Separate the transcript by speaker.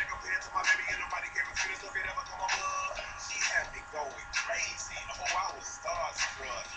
Speaker 1: nigga my baby and nobody gave a shit if it ever come up. She had me going crazy. Oh, I was starstruck.